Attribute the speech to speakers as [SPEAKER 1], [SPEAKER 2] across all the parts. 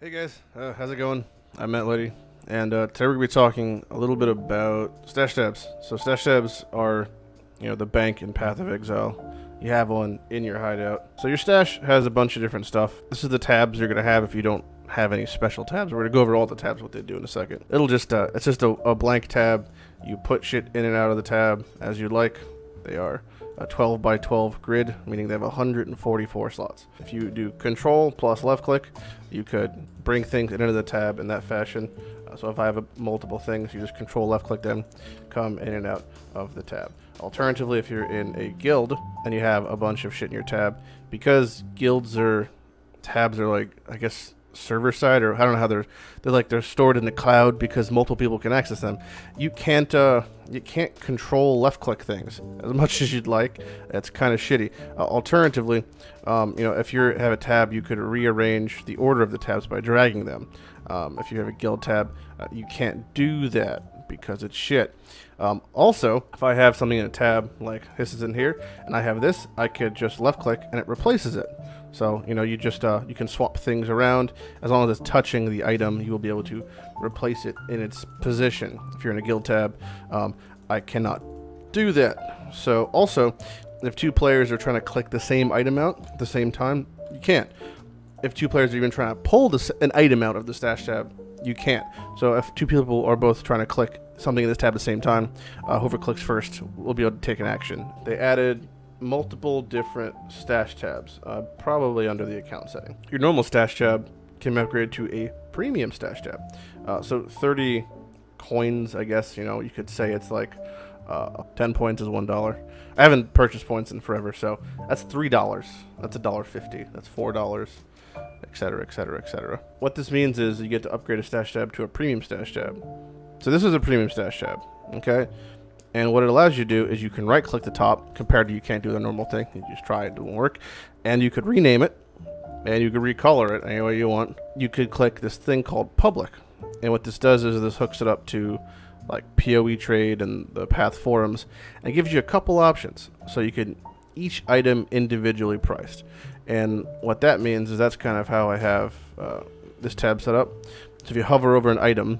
[SPEAKER 1] Hey guys, uh, how's it going? I'm Matt Lighty, and uh, today we're gonna be talking a little bit about stash tabs. So stash tabs are, you know, the bank and Path of Exile. You have one in your hideout. So your stash has a bunch of different stuff. This is the tabs you're gonna have if you don't have any special tabs. We're gonna go over all the tabs, what they do in a second. It'll just, uh, it's just a, a blank tab. You put shit in and out of the tab as you'd like. They are a 12 by 12 grid, meaning they have 144 slots. If you do control plus left click, you could bring things into the tab in that fashion. Uh, so if I have a, multiple things, you just control left click them, come in and out of the tab. Alternatively, if you're in a guild and you have a bunch of shit in your tab, because guilds are, tabs are like, I guess, server side or I don't know how they're they're like they're stored in the cloud because multiple people can access them. You can't uh you can't control left click things as much as you'd like. It's kind of shitty. Uh, alternatively, um, you know if you have a tab, you could rearrange the order of the tabs by dragging them. Um, if you have a guild tab, uh, you can't do that because it's shit. Um, also, if I have something in a tab like this is in here and I have this, I could just left click and it replaces it. So, you know, you just, uh, you can swap things around. As long as it's touching the item, you will be able to replace it in its position. If you're in a guild tab, um, I cannot do that. So, also, if two players are trying to click the same item out at the same time, you can't. If two players are even trying to pull this, an item out of the stash tab, you can't. So if two people are both trying to click something in this tab at the same time, uh, whoever clicks first will be able to take an action. They added multiple different stash tabs, uh, probably under the account setting. Your normal stash tab can upgrade to a premium stash tab. Uh, so 30 coins, I guess, you know, you could say it's like uh, 10 points is $1. I haven't purchased points in forever, so that's $3. That's a dollar fifty. That's $4, etc., etc., etc. What this means is you get to upgrade a stash tab to a premium stash tab. So this is a premium stash tab, okay? And what it allows you to do is you can right click the top compared to you can't do the normal thing. You just try it, it won't work. And you could rename it and you could recolor it any way you want. You could click this thing called public. And what this does is this hooks it up to like PoE trade and the path forums and gives you a couple options. So you can each item individually priced. And what that means is that's kind of how I have uh, this tab set up. So if you hover over an item,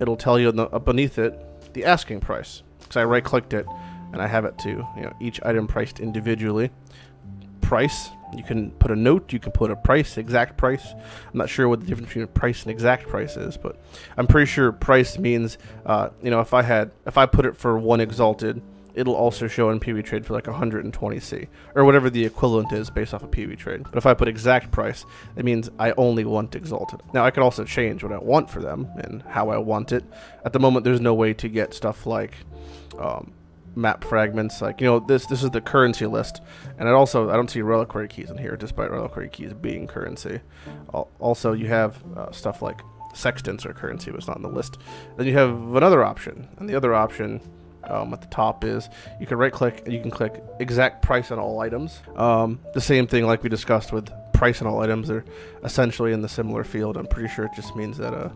[SPEAKER 1] it'll tell you the, beneath it the asking price because I right clicked it and I have it to you know each item priced individually. Price you can put a note you can put a price exact price. I'm not sure what the difference between price and exact price is but I'm pretty sure price means uh, you know if I had if I put it for one exalted it'll also show in PoE trade for like 120C or whatever the equivalent is based off of PoE trade. But if I put exact price, it means I only want exalted. Now I can also change what I want for them and how I want it. At the moment, there's no way to get stuff like um, map fragments. Like you know, this this is the currency list, and it also I don't see reliquary keys in here, despite reliquary keys being currency. Also, you have uh, stuff like sextants or currency, but it's not in the list. Then you have another option, and the other option um, at the top is you can right click and you can click exact price on all items. Um, the same thing like we discussed with price on all items. They're essentially in the similar field. I'm pretty sure it just means that uh,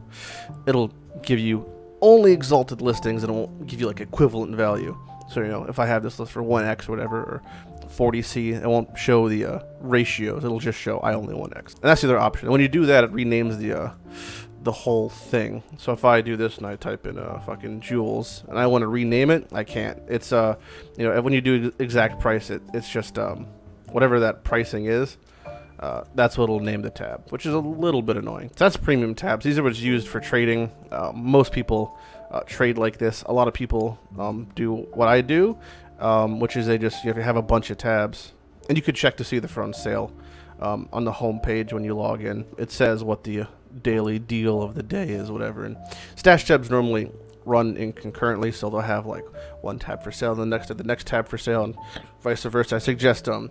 [SPEAKER 1] it'll give you only exalted listings and it won't give you like equivalent value. So, you know, if I have this list for 1x or whatever, or 40C, it won't show the uh, ratios. It'll just show I only 1x. And that's the other option. And when you do that, it renames the uh, the whole thing. So if I do this and I type in uh, fucking jewels and I want to rename it, I can't. It's uh, you know, when you do exact price, it it's just um, whatever that pricing is. Uh, that's what will name the tab, which is a little bit annoying. So that's premium tabs. These are what's used for trading. Uh, most people uh, trade like this. A lot of people um, do what I do, um, which is they just you have a bunch of tabs, and you could check to see the front sale um, on the home page when you log in. It says what the daily deal of the day is, whatever. And stash tabs normally run in concurrently, so they'll have like one tab for sale, the next the next tab for sale, and vice versa. I suggest um,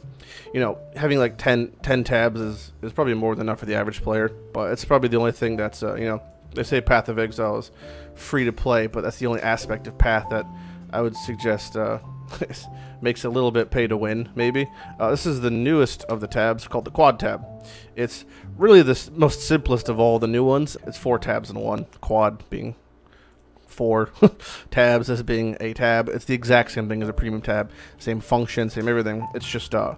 [SPEAKER 1] you know, having like 10, 10 tabs is is probably more than enough for the average player, but it's probably the only thing that's uh, you know, they say Path of Exile is free to play, but that's the only aspect of Path that I would suggest uh, makes it a little bit pay to win, maybe. Uh, this is the newest of the tabs called the Quad tab. It's really the most simplest of all the new ones. It's four tabs in one, quad being four tabs as being a tab. It's the exact same thing as a premium tab, same function, same everything. It's just uh,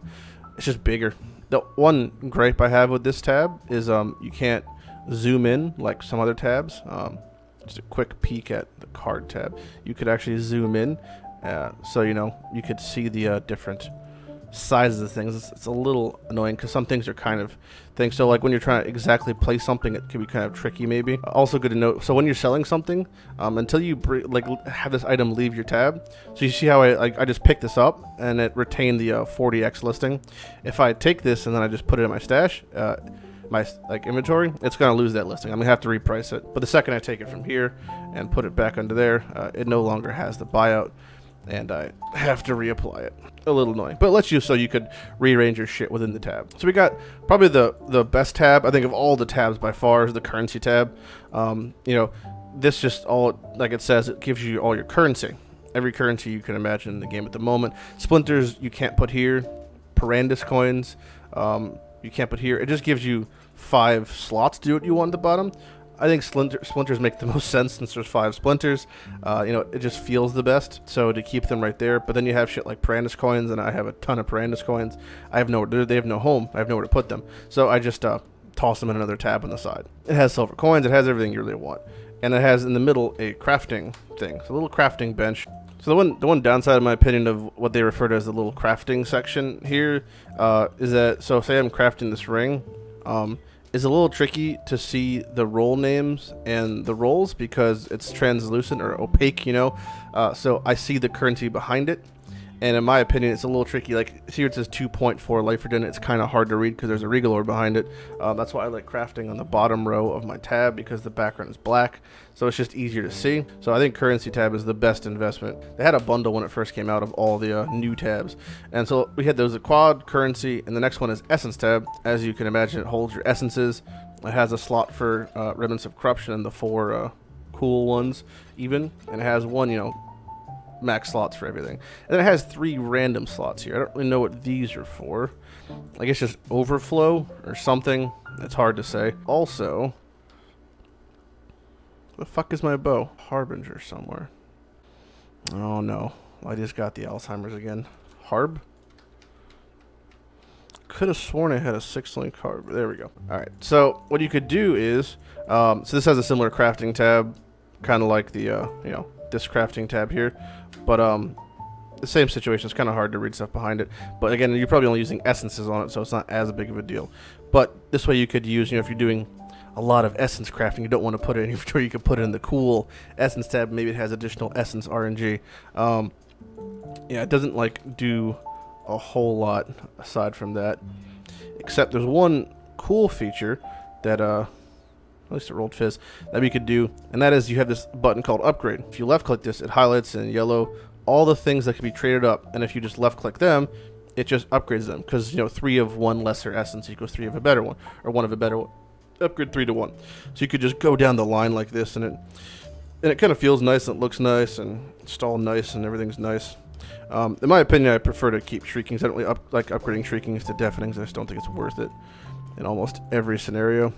[SPEAKER 1] it's just bigger. The one gripe I have with this tab is um, you can't zoom in like some other tabs. Um, just a quick peek at the card tab. You could actually zoom in, uh, so you know you could see the uh, different sizes of things. It's, it's a little annoying because some things are kind of things. So like when you're trying to exactly place something, it can be kind of tricky maybe. Also good to note. So when you're selling something, um, until you like have this item leave your tab, so you see how I like I just picked this up and it retained the uh, 40x listing. If I take this and then I just put it in my stash. Uh, my like inventory, it's gonna lose that listing. I'm gonna have to reprice it. But the second I take it from here and put it back under there, uh, it no longer has the buyout and I have to reapply it. A little annoying, but it lets you so you could rearrange your shit within the tab. So we got probably the the best tab I think of all the tabs by far is the currency tab. Um, you know, this just all like it says it gives you all your currency, every currency you can imagine in the game at the moment. Splinters you can't put here, Perandus coins um, you can't put here. It just gives you five slots to do what you want at the bottom. I think splinter, splinters make the most sense since there's five splinters. Uh, you know, it just feels the best. So to keep them right there. But then you have shit like Perandus coins, and I have a ton of Perandus coins. I have no, they have no home. I have nowhere to put them. So I just uh, toss them in another tab on the side. It has silver coins. It has everything you really want. And it has in the middle a crafting thing. So a little crafting bench. So the one, the one downside, in my opinion, of what they refer to as the little crafting section here uh, is that, so say I'm crafting this ring, um, is a little tricky to see the role names and the roles because it's translucent or opaque, you know. Uh, so I see the currency behind it, and in my opinion, it's a little tricky. Like here it says 2.4 Lieferdin. It's kind of hard to read because there's a Regal Orb behind it. Uh, that's why I like crafting on the bottom row of my tab because the background is black, so it's just easier to see. So I think currency tab is the best investment. They had a bundle when it first came out of all the uh, new tabs, and so we had those a quad currency, and the next one is essence tab. As you can imagine, it holds your essences. It has a slot for uh, remnants of corruption and the four uh, cool ones even, and it has one you know max slots for everything. And then it has three random slots here. I don't really know what these are for. I guess just overflow or something. It's hard to say. Also, the fuck is my bow? Harbinger somewhere. Oh no. I just got the Alzheimer's again. Harb? Could have sworn I had a six link harb. There we go. Alright, so what you could do is, um, so this has a similar crafting tab, kind of like the, uh, you know, this crafting tab here. But um, the same situation. It's kind of hard to read stuff behind it. But again, you're probably only using essences on it, so it's not as big of a deal. But this way you could use, you know, if you're doing a lot of essence crafting, you don't want to put it in inventory, you could put it in the cool essence tab. Maybe it has additional essence RNG. Um, yeah, it doesn't like do a whole lot aside from that. Except there's one cool feature that uh, at least it rolled fizz, that we could do, and that is you have this button called upgrade. If you left click this, it highlights in yellow all the things that can be traded up, and if you just left click them, it just upgrades them, because, you know, three of one lesser essence equals three of a better one, or one of a better one. Upgrade three to one. So you could just go down the line like this, and it and it kind of feels nice, and it looks nice, and it's all nice, and everything's nice. Um, in my opinion, I prefer to keep shriekings. I don't really up, like upgrading shriekings to deafenings. I just don't think it's worth it in almost every scenario.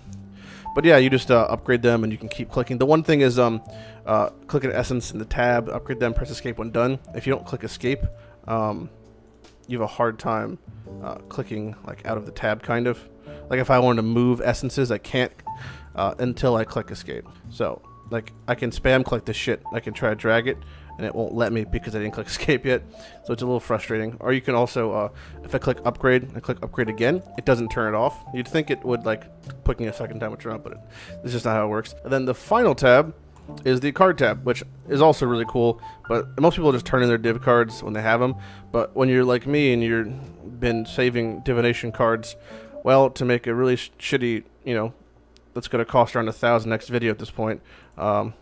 [SPEAKER 1] But yeah, you just uh, upgrade them and you can keep clicking. The one thing is um, uh, click an essence in the tab, upgrade them, press escape when done. If you don't click escape, um, you have a hard time uh, clicking like out of the tab kind of. Like if I wanted to move essences, I can't uh, until I click escape. So like I can spam click this shit. I can try to drag it and it won't let me because I didn't click escape yet. So it's a little frustrating. Or you can also, uh, if I click upgrade and click upgrade again, it doesn't turn it off. You'd think it would like clicking a second time would turn on, but it, it's just not how it works. And then the final tab is the card tab, which is also really cool. But most people just turn in their div cards when they have them. But when you're like me and you've been saving divination cards, well, to make a really sh shitty, you know, that's going to cost around a thousand next video at this point. Um,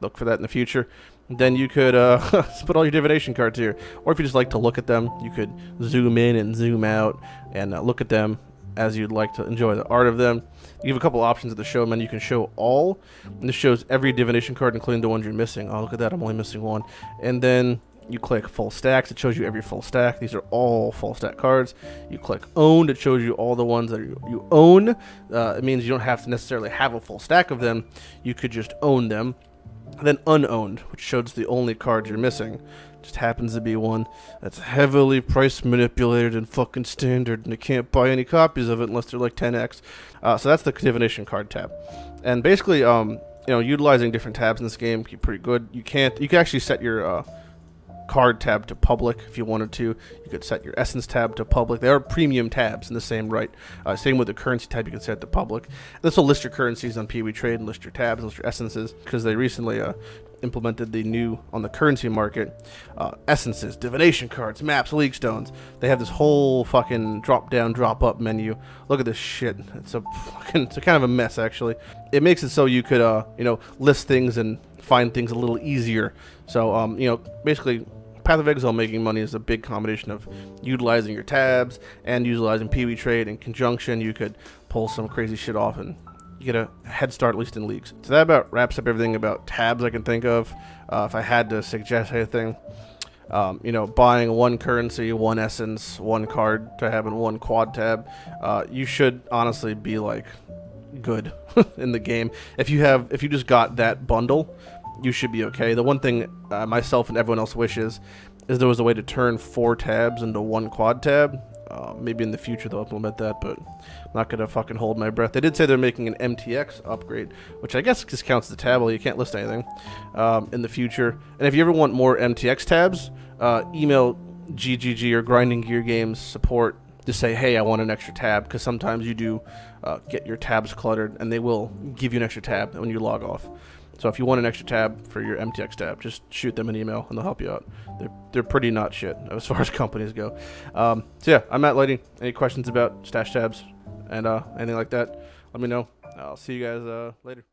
[SPEAKER 1] look for that in the future then you could uh, put all your divination cards here. Or if you just like to look at them, you could zoom in and zoom out and uh, look at them as you'd like to enjoy the art of them. You have a couple options at the show menu. You can show all, this shows every divination card, including the ones you're missing. Oh, look at that, I'm only missing one. And then you click full stacks, it shows you every full stack. These are all full stack cards. You click owned, it shows you all the ones that you own. Uh, it means you don't have to necessarily have a full stack of them. You could just own them then unowned, which shows the only cards you're missing. just happens to be one that's heavily price manipulated and fucking standard, and you can't buy any copies of it unless they're like 10x. Uh, so that's the divination card tab, and basically, um, you know, utilizing different tabs in this game pretty good. You can't, you can actually set your uh, card tab to public if you wanted to. You could set your essence tab to public. They are premium tabs in the same right. Uh, same with the currency tab, you can set to public. This will list your currencies on PoE Trade and list your tabs, list your essences because they recently uh, implemented the new on the currency market uh, essences, divination cards, maps, league stones. They have this whole fucking drop down, drop up menu. Look at this shit. It's a fucking, it's a kind of a mess actually. It makes it so you could uh you know list things and find things a little easier. So um you know basically Path of Exile making money is a big combination of utilizing your tabs and utilizing PoE trade in conjunction. You could pull some crazy shit off and you get a head start, at least in leagues. So that about wraps up everything about tabs I can think of. Uh, if I had to suggest anything, um, you know, buying one currency, one essence, one card to have in one quad tab, uh, you should honestly be like good in the game. If you have, if you just got that bundle, you should be okay. The one thing uh, myself and everyone else wishes is there was a way to turn four tabs into one quad tab. Uh, maybe in the future they'll implement that, but I'm not gonna fucking hold my breath. They did say they're making an MTX upgrade, which I guess just counts the tab. Well, you can't list anything um, in the future. And if you ever want more MTX tabs, uh, email GGG or Grinding Gear Games support to say, hey, I want an extra tab, because sometimes you do uh, get your tabs cluttered, and they will give you an extra tab when you log off. So if you want an extra tab for your MTX tab, just shoot them an email and they'll help you out. They're, they're pretty not shit as far as companies go. Um, so yeah, I'm Matt Lighty. Any questions about stash tabs and uh, anything like that, let me know. I'll see you guys uh, later.